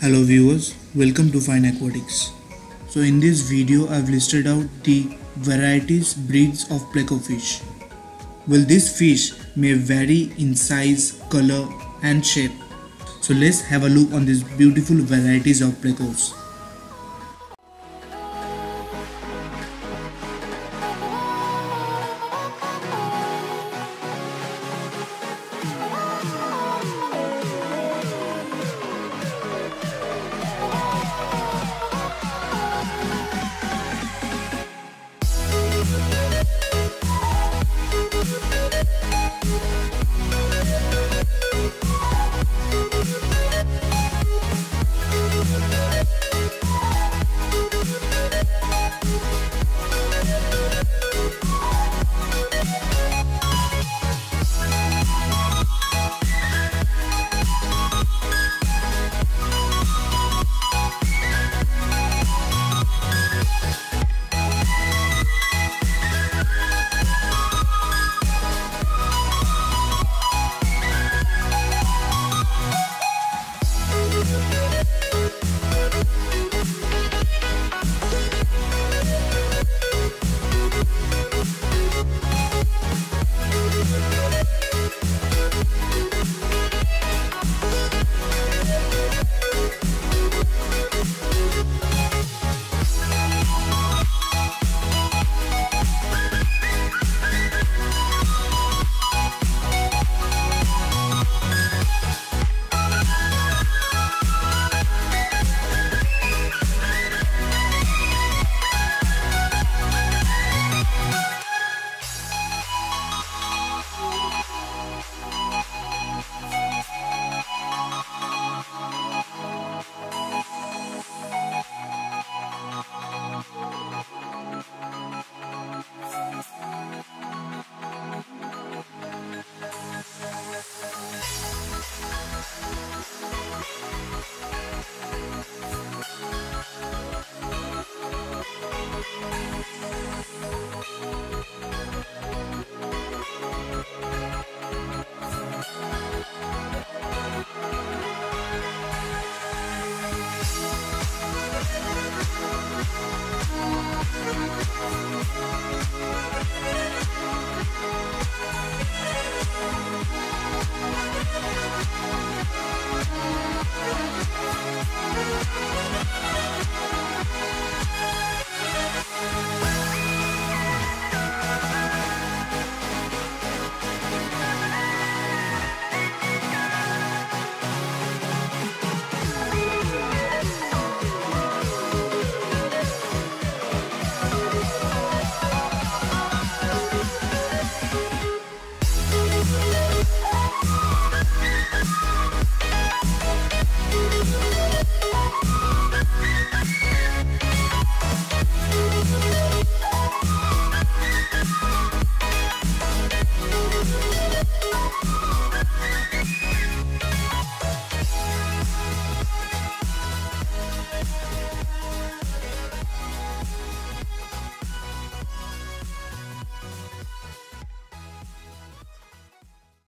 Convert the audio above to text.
Hello viewers, welcome to Fine Aquatics. So in this video I've listed out the varieties breeds of pleco fish. Well this fish may vary in size, color and shape. So let's have a look on these beautiful varieties of plecos.